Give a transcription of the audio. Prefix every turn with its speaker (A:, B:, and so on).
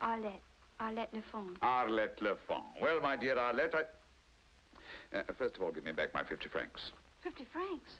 A: Arlette. Arlette Lefond.
B: Arlette Lefond. Well, my dear Arlette, I... Uh, first of all, give me back my 50 francs.
A: 50 francs?